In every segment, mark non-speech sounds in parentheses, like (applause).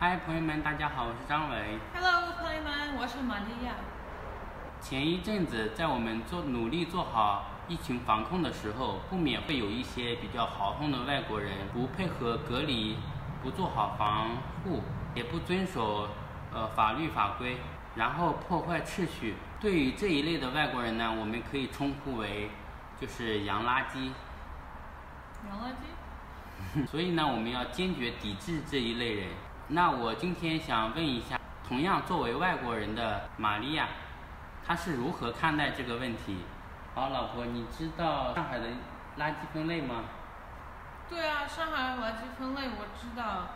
嗨，朋友们，大家好，我是张伟。Hello，朋友们，我是玛利亚。前一阵子，在我们做努力做好疫情防控的时候，不免会有一些比较豪横的外国人，不配合隔离，不做好防护，也不遵守呃法律法规，然后破坏秩序。对于这一类的外国人呢，我们可以称呼为就是洋垃圾。洋垃圾？(laughs) 所以呢，我们要坚决抵制这一类人。那我今天想问一下，同样作为外国人的玛利亚，她是如何看待这个问题？好，老婆，你知道上海的垃圾分类吗？对啊，上海垃圾分类我知道，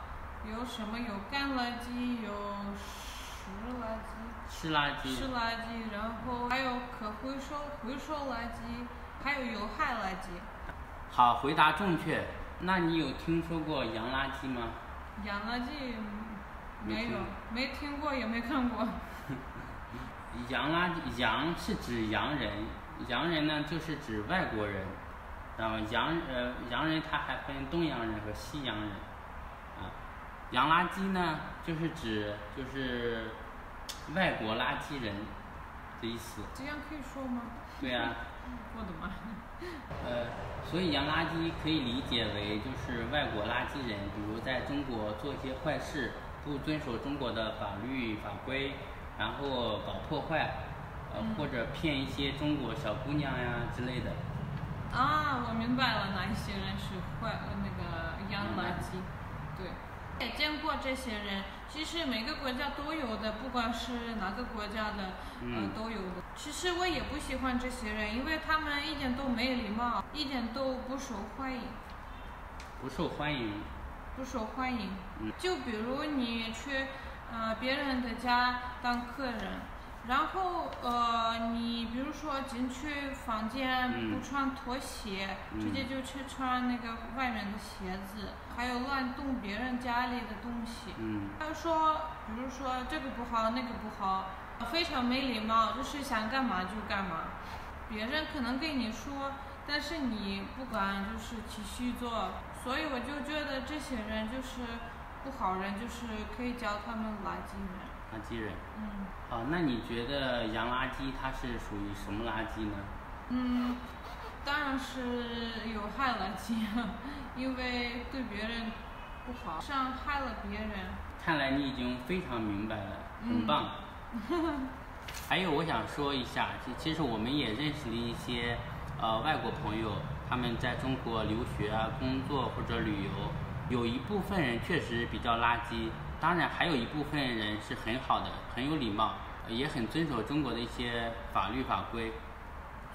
有什么有干垃圾，有湿垃圾、湿垃圾。湿垃圾，然后还有可回收回收垃圾，还有有害垃圾。好，回答正确。那你有听说过洋垃圾吗？洋垃圾没有，没听过也没看过。(laughs) 洋垃圾，洋是指洋人，洋人呢就是指外国人，然后洋呃洋人他还分东洋人和西洋人，啊，洋垃圾呢就是指就是外国垃圾人的意思，这样可以说吗？对呀、(laughs) 我的妈呀！呃，所以洋垃圾可以理解为就是外国垃圾人，比如在中国做一些坏事，不遵守中国的法律法规，然后搞破坏，呃，嗯或者骗一些中国小姑娘呀之类的。啊，我明白了，哪一些人是坏呃那个洋垃圾，对，也见过这些人。其实每个国家都有的，不管是哪个国家的，嗯呃，都有的。其实我也不喜欢这些人，因为他们一点都没礼貌，一点都不受欢迎，不受欢迎。不受欢迎。嗯就比如你去呃别人的家当客人，然后呃你比如说进去房间嗯不穿拖鞋，嗯直接就去穿那个外面的鞋子，还有乱动别人家里的东西。嗯他说，比如说这个不好，那个不好，非常没礼貌，就是想干嘛就干嘛。别人可能跟你说，但是你不管，就是继续做。所以我就觉得这些人就是不好人，就是可以叫他们垃圾人。垃圾人。嗯好，那你觉得洋垃圾它是属于什么垃圾呢？嗯，当然是有害垃圾，因为对别人不好，伤害了别人。看来你已经非常明白了，很嗯棒。(laughs) (laughs) 还有，我想说一下，其其实我们也认识了一些呃外国朋友，他们在中国留学啊、工作或者旅游，有一部分人确实比较垃圾，当然还有一部分人是很好的，很有礼貌，也很遵守中国的一些法律法规，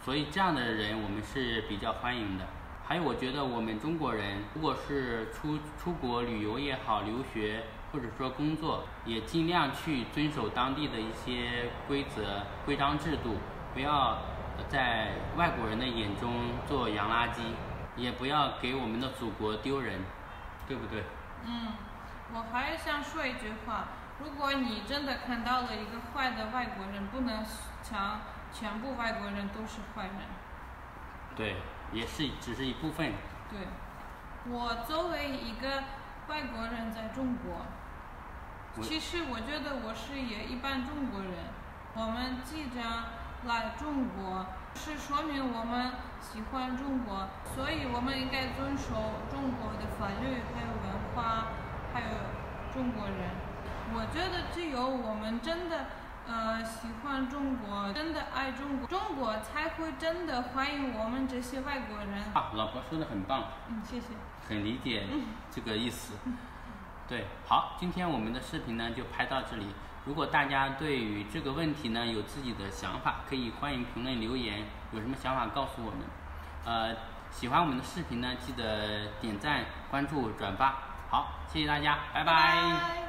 所以这样的人我们是比较欢迎的。还有，我觉得我们中国人如果是出出国旅游也好，留学或者说工作，也尽量去遵守当地的一些规则、规章制度，不要在外国人的眼中做洋垃圾，也不要给我们的祖国丢人，对不对？嗯，我还想说一句话：如果你真的看到了一个坏的外国人，不能强全部外国人都是坏人。对，也是只是一部分。对，我作为一个外国人在中国，其实我觉得我是也一般中国人。我们即将来中国，是说明我们喜欢中国，所以我们应该遵守中国的法律，还有文化，还有中国人。我觉得只有我们真的呃喜欢中国，真的爱中国，中国才会真的欢迎我们这些外国人。啊，老婆说的很棒。嗯，谢谢。很理解这个意思。对，好，今天我们的视频呢就拍到这里。如果大家对于这个问题呢有自己的想法，可以欢迎评论留言，有什么想法告诉我们。呃，喜欢我们的视频呢，记得点赞、关注、转发。好，谢谢大家，拜拜